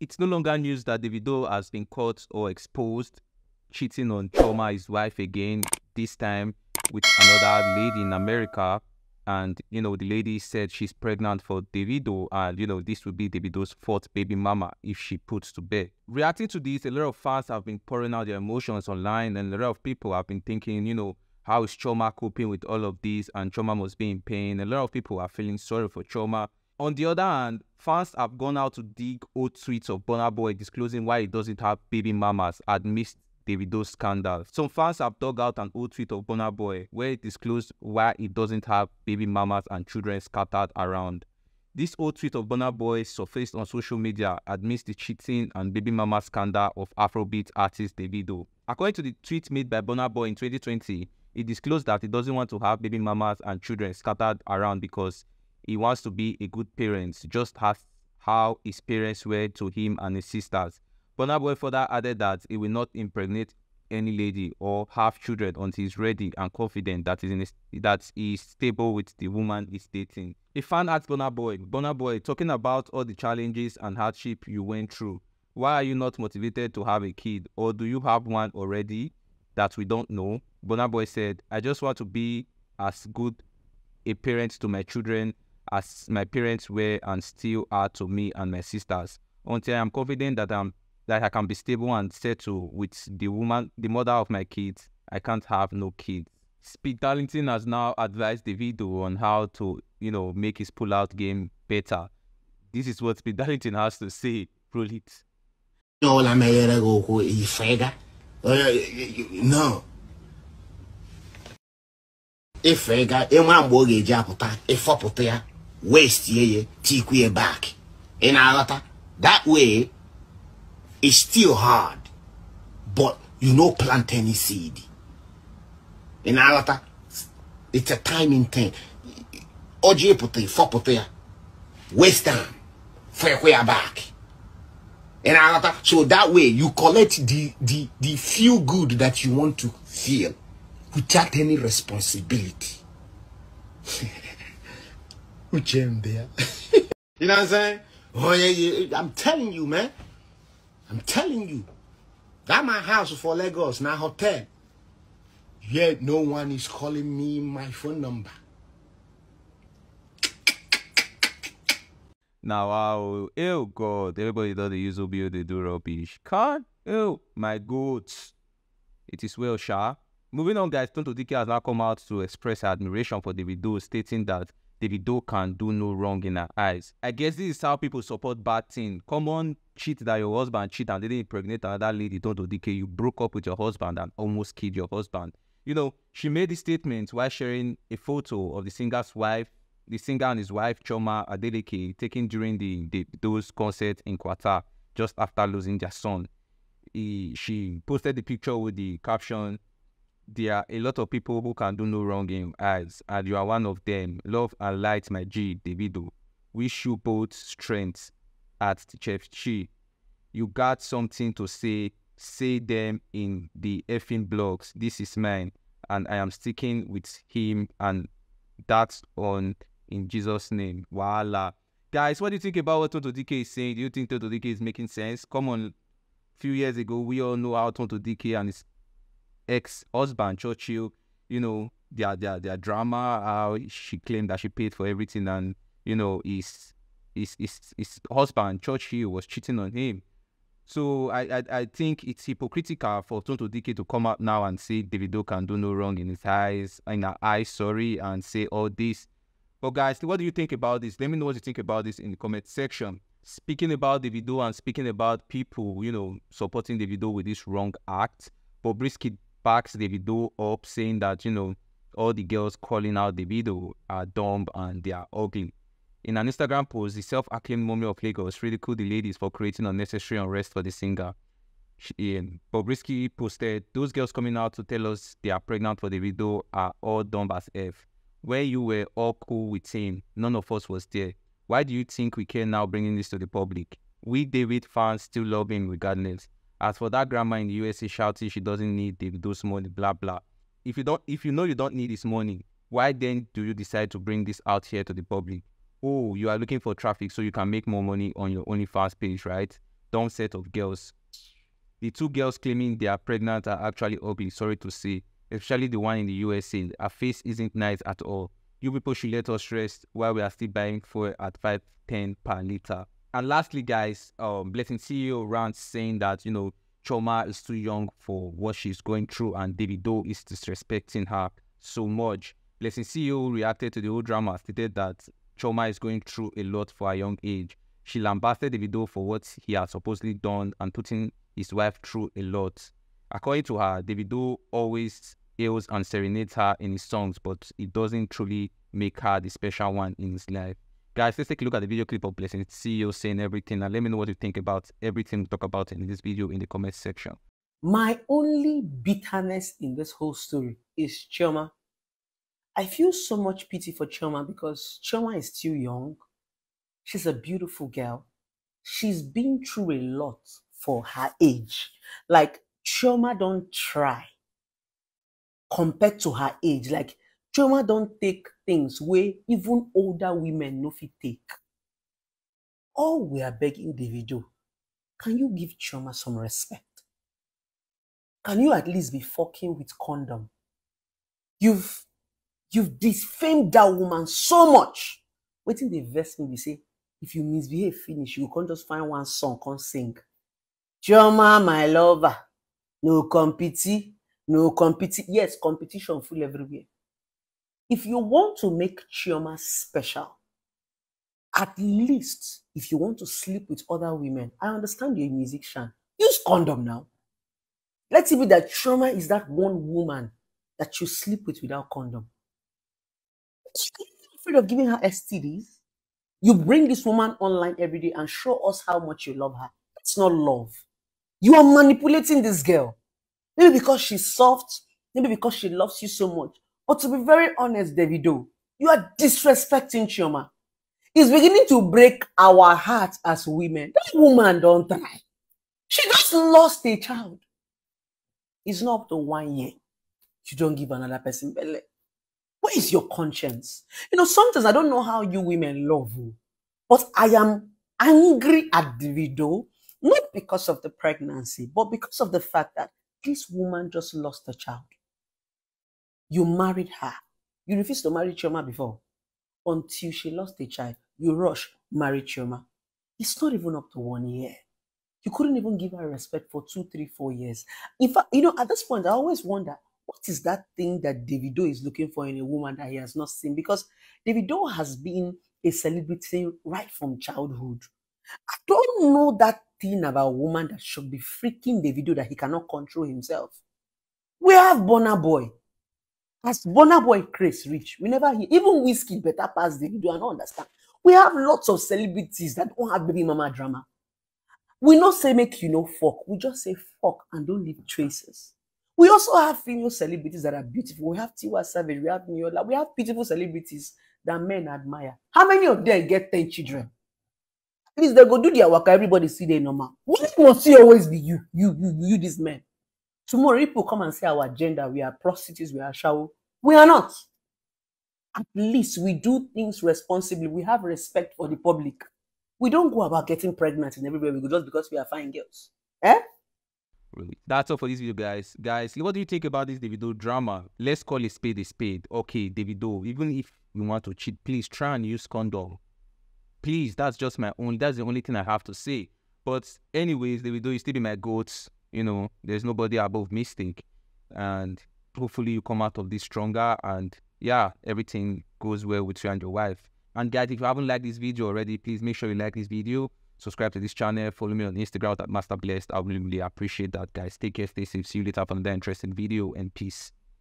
it's no longer news that Davido has been caught or exposed cheating on Chioma, his wife, again. This time with another lady in America. And you know, the lady said she's pregnant for Davido, and you know, this will be Davido's fourth baby mama if she puts to bed. Reacting to this, a lot of fans have been pouring out their emotions online, and a lot of people have been thinking, you know, how is Chioma coping with all of this? And Chioma must be in pain. A lot of people are feeling sorry for Chioma. On the other hand, fans have gone out to dig old tweets of Burna Boy disclosing why he doesn't have baby mamas amidst Davido scandal. Some fans have dug out an old tweet of Burna Boy where it disclosed why he doesn't have baby mamas and children scattered around. This old tweet of Burna Boy surfaced on social media amidst the cheating and baby mama scandal of Afrobeat artist Davido. According to the tweet made by Burna Boy in 2020, he disclosed that he doesn't want to have baby mamas and children scattered around because he wants to be a good parent, just as how his parents were to him and his sisters. Burna Boy further added that he will not impregnate any lady or have children until he's ready and confident that is in a, that stable with the woman he's dating. A fan asked Burna Boy, Burna Boy, talking about all the challenges and hardship you went through, why are you not motivated to have a kid or do you have one already that we don't know? Burna Boy said, I just want to be as good a parent to my children as my parents were and still are to me and my sisters until I am confident that I'm that I can be stable and settle with the woman, the mother of my kids. I can't have no kids. Speed Darlington has now advised Davido on how to, you know, make his pull-out game better. This is what Speed Darlington has to say. Roll it. No, la mayera go go ifega. No. Ifega, enwa mgbe ọ ga-eji apụta ịfọpụta ya waste ye tikwu ya back. Ị na-aghọta? That way, it's still hard, but you no plant any seed. In Alata, it's a timing thing. Oji puti, fo puti, waste time, for your back. Alata, so that way you collect the, the, the feel good that you want to feel without any responsibility. Which am there? you know what I'm saying? Oh yeah, yeah, I'm telling you, man. I'm telling you. That my house for Lagos, now hotel. Yet no one is calling me my phone number. Now, wow, oh God, everybody thought they use OBO, they do rubbish. Can't, oh my goats. It is well, Sha. Moving on, guys, Tonto Dike has now come out to express her admiration for the Davido, stating that Davido can do no wrong in her eyes. I guess this is how people support bad thing. Come on, cheat that your husband cheat and didn't impregnate another lady, Tonto Dike. You broke up with your husband and almost killed your husband. You know, she made this statement while sharing a photo of the singer's wife, the singer and his wife, Chioma Adeleke, taken during the, the those concerts in Qatar just after losing their son. He, she posted the picture with the caption, there are a lot of people who can do no wrong in eyes, and you are one of them. Love and light, my G, Davido. Wish you both strength at Chef Chi. You got something to say, say them in the effing blogs. This is mine, and I am sticking with him, and that's on in Jesus' name. Voila. Guys, what do you think about what Tonto Dike is saying? Do you think Tonto Dike is making sense? Come on, few years ago, we all know how Tonto Dike and his ex-husband Churchill, you know, their their their drama, how she claimed that she paid for everything and you know his his his, his husband Churchill was cheating on him. So I, I I think it's hypocritical for Tonto Dike to come out now and say Davido can do no wrong in his eyes, in her eyes, sorry, and say all this. But guys, what do you think about this? Let me know what you think about this in the comment section. Speaking about Davido and speaking about people, you know, supporting Davido with this wrong act, Bobrisky backs Davido up, saying that you know all the girls calling out Davido are dumb and they are ugly. In an Instagram post, the self-acclaimed mommy of Lagos ridiculed the ladies for creating unnecessary unrest for the singer. She, um, Bobrisky posted, "Those girls coming out to tell us they are pregnant for Davido are all dumb as f. Where you were all cool with him, none of us was there. Why do you think we care now bringing this to the public? We David fans still love him regardless. As for that grandma in the USA shouting she doesn't need Davido's money, blah blah. If you don't, if you know you don't need this money, why then do you decide to bring this out here to the public? Oh, you are looking for traffic so you can make more money on your OnlyFans page, right? dumb set of girls. The two girls claiming they are pregnant are actually ugly, sorry to say, especially the one in the USA. Her face isn't nice at all. You people should let us rest while we are still buying fuel at 510 per liter. And lastly, guys, um, Blessing CEO rants saying that, you know, Chioma is too young for what she's going through and Davido is disrespecting her so much. Blessing CEO reacted to the whole drama, stated that Chioma is going through a lot for a young age. She lambasted Davido for what he has supposedly done and putting his wife through a lot. According to her, Davido always hails and serenades her in his songs, but it doesn't truly make her the special one in his life. Guys, let's take a look at the video clip of Blessing CEO saying everything and let me know what you think about everything we talk about in this video in the comment section. My only bitterness in this whole story is Chioma. I feel so much pity for Chioma because Chioma is still young. She's a beautiful girl. She's been through a lot for her age. Like Chioma don't try compared to her age. Like Chioma don't take things where even older women no fit take. All we are begging Davido, can you give Chioma some respect? Can you at least be fucking with condom? You've you've defamed that woman so much. Waiting the verse me be say, if you misbehave finish, you can't just find one song, can't sing. Chioma, my lover, no competi, no competi. Yes, competition full everywhere. If you want to make Chioma special, at least if you want to sleep with other women, I understand you're a musician. Use condom now. Let's see that Chioma is that one woman that you sleep with without condom. Afraid of giving her STDs. You bring this woman online every day and show us how much you love her. It's not love. You are manipulating this girl. Maybe because she's soft, maybe because she loves you so much. But to be very honest, Davido, you are disrespecting Chioma. It's beginning to break our hearts as women. That woman don't try. She just lost a child. It's not up to one year. You don't give another person belly. Where is your conscience? You know, sometimes I don't know how you women love you, but I am angry at Davido, not because of the pregnancy, but because of the fact that this woman just lost a child. You married her. You refused to marry Chioma before. Until she lost a child, you rush, marry Chioma. It's not even up to one year. You couldn't even give her respect for two, three, four years. In fact, you know, at this point, I always wonder what is that thing that Davido is looking for in a woman that he has not seen? Because Davido has been a celebrity right from childhood. I don't know that thing about a woman that should be freaking Davido that he cannot control himself. We have Burna Boy. As Bonner Boy Chris Rich, we never hear, even Whiskey better pass Davido, I don't understand. We have lots of celebrities that don't have baby mama drama. We not say make you know fuck. We just say fuck and don't leave traces. We also have female celebrities that are beautiful. We have Tiwa Savage, we have Niola, we have beautiful celebrities that men admire. How many of them get 10 children? At they go do their work, everybody see they normal. Why must you always be you, you, you, you, this man? Tomorrow people come and say our gender, we are prostitutes, we are shower. We are not. At least we do things responsibly. We have respect for the public. We don't go about getting pregnant in everywhere we go just because we are fine girls. Eh? Really. That's all for this video, guys. Guys, what do you think about this Davido drama? Let's call it spade a spade. Okay, Davido, even if you want to cheat, please try and use condom. Please, that's just my own. That's the only thing I have to say. But anyways, Davido, you still be my goats. You know, there's nobody above mistake, and hopefully you come out of this stronger. And yeah, everything goes well with you and your wife. And guys, if you haven't liked this video already, please make sure you like this video. Subscribe to this channel. Follow me on Instagram at Master Blessed. I would really appreciate that, guys. Take care, stay safe. See you later for another interesting video, and peace.